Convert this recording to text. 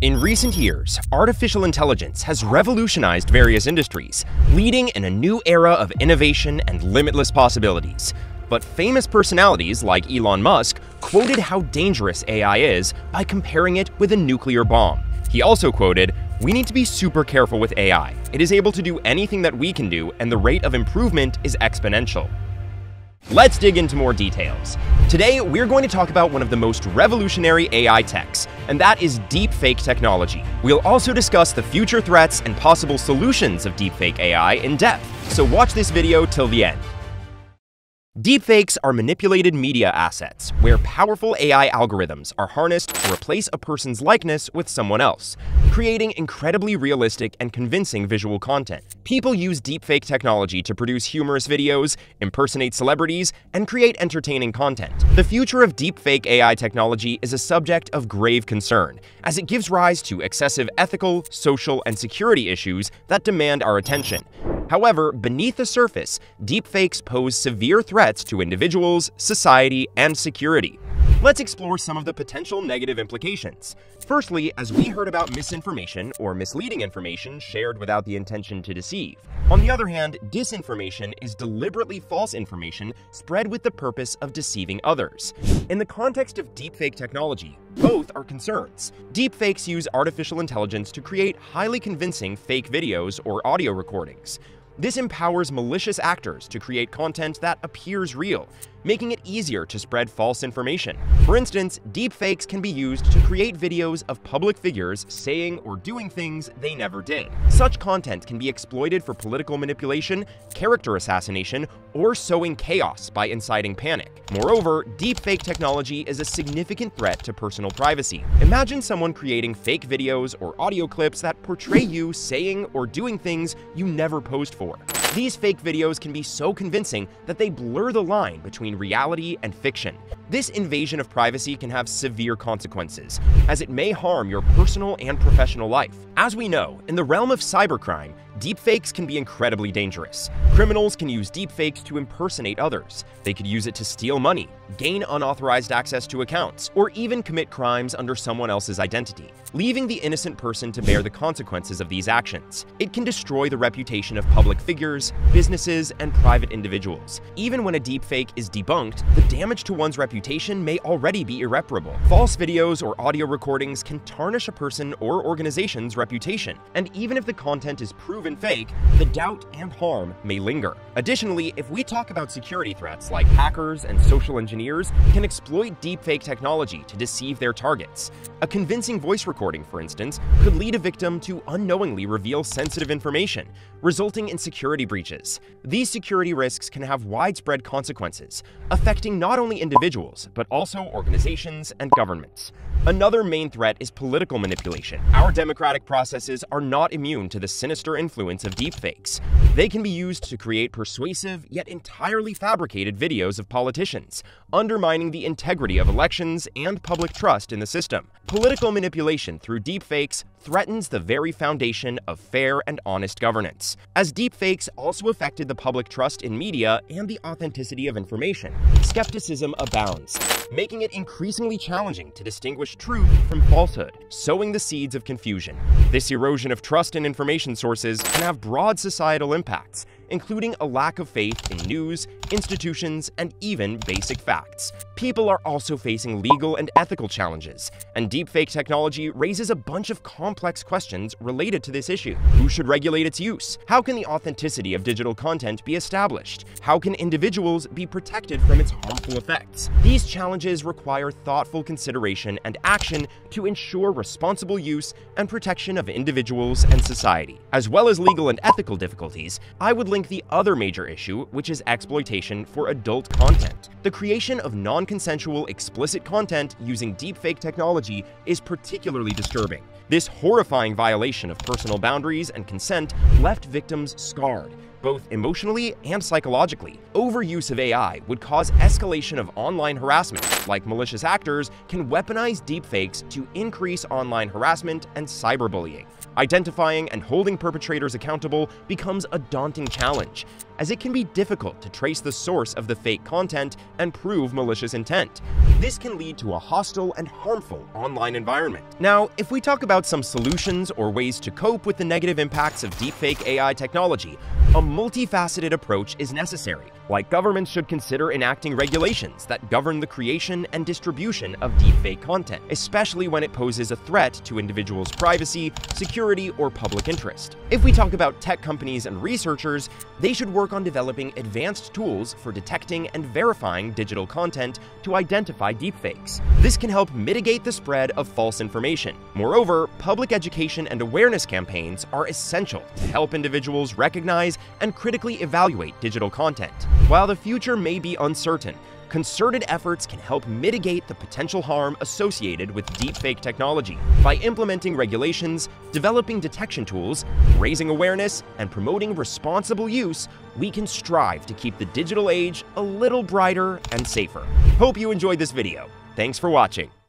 In recent years, artificial intelligence has revolutionized various industries, leading in a new era of innovation and limitless possibilities. But famous personalities like Elon Musk quoted how dangerous AI is by comparing it with a nuclear bomb. He also quoted, We need to be super careful with AI. It is able to do anything that we can do, and the rate of improvement is exponential. Let's dig into more details. Today, we're going to talk about one of the most revolutionary AI techs, and that is deepfake technology. We'll also discuss the future threats and possible solutions of deepfake AI in depth, so watch this video till the end. Deepfakes are manipulated media assets, where powerful AI algorithms are harnessed to replace a person's likeness with someone else, creating incredibly realistic and convincing visual content. People use deepfake technology to produce humorous videos, impersonate celebrities, and create entertaining content. The future of deepfake AI technology is a subject of grave concern, as it gives rise to excessive ethical, social, and security issues that demand our attention. However, beneath the surface, deepfakes pose severe threats to individuals, society, and security. Let's explore some of the potential negative implications. Firstly, as we heard about misinformation or misleading information shared without the intention to deceive. On the other hand, disinformation is deliberately false information spread with the purpose of deceiving others. In the context of deepfake technology, both are concerns. Deepfakes use artificial intelligence to create highly convincing fake videos or audio recordings. This empowers malicious actors to create content that appears real, making it easier to spread false information. For instance, deepfakes can be used to create videos of public figures saying or doing things they never did. Such content can be exploited for political manipulation, character assassination, or sowing chaos by inciting panic. Moreover, deepfake technology is a significant threat to personal privacy. Imagine someone creating fake videos or audio clips that portray you saying or doing things you never posed for. These fake videos can be so convincing that they blur the line between reality and fiction. This invasion of privacy can have severe consequences, as it may harm your personal and professional life. As we know, in the realm of cybercrime, deepfakes can be incredibly dangerous. Criminals can use deepfakes to impersonate others. They could use it to steal money, gain unauthorized access to accounts, or even commit crimes under someone else's identity, leaving the innocent person to bear the consequences of these actions. It can destroy the reputation of public figures, businesses, and private individuals. Even when a deepfake is debunked, the damage to one's reputation may already be irreparable. False videos or audio recordings can tarnish a person or organization's reputation, and even if the content is proven fake, the doubt and harm may linger. Additionally, if we talk about security threats like hackers and social engineers can exploit deepfake technology to deceive their targets. A convincing voice recording, for instance, could lead a victim to unknowingly reveal sensitive information, resulting in security breaches. These security risks can have widespread consequences, affecting not only individuals, but also organizations and governments. Another main threat is political manipulation. Our democratic processes are not immune to the sinister influence of deepfakes. They can be used to create persuasive, yet entirely fabricated videos of politicians, undermining the integrity of elections and public trust in the system. Political manipulation through deepfakes threatens the very foundation of fair and honest governance, as deepfakes also affected the public trust in media and the authenticity of information. Skepticism abounds, making it increasingly challenging to distinguish truth from falsehood, sowing the seeds of confusion. This erosion of trust in information sources can have broad societal impacts, including a lack of faith in news, institutions, and even basic facts. People are also facing legal and ethical challenges, and deepfake technology raises a bunch of complex questions related to this issue. Who should regulate its use? How can the authenticity of digital content be established? How can individuals be protected from its harmful effects? These challenges require thoughtful consideration and action to ensure responsible use and protection of individuals and society. As well as legal and ethical difficulties, I would link the other major issue, which is exploitation for adult content. The creation of non-consensual explicit content using deepfake technology is particularly disturbing. This horrifying violation of personal boundaries and consent left victims scarred, both emotionally and psychologically. Overuse of AI would cause escalation of online harassment, like malicious actors, can weaponize deepfakes to increase online harassment and cyberbullying. Identifying and holding perpetrators accountable becomes a daunting challenge, as it can be difficult to trace the source of the fake content and prove malicious intent. This can lead to a hostile and harmful online environment. Now, if we talk about some solutions or ways to cope with the negative impacts of deepfake AI technology, a multifaceted approach is necessary. Like governments should consider enacting regulations that govern the creation and distribution of deepfake content, especially when it poses a threat to individuals' privacy, security, or public interest. If we talk about tech companies and researchers, they should work on developing advanced tools for detecting and verifying digital content to identify deepfakes. This can help mitigate the spread of false information. Moreover, public education and awareness campaigns are essential to help individuals recognize and critically evaluate digital content. While the future may be uncertain, concerted efforts can help mitigate the potential harm associated with deepfake technology. By implementing regulations, developing detection tools, raising awareness, and promoting responsible use, we can strive to keep the digital age a little brighter and safer. Hope you enjoyed this video. Thanks for watching.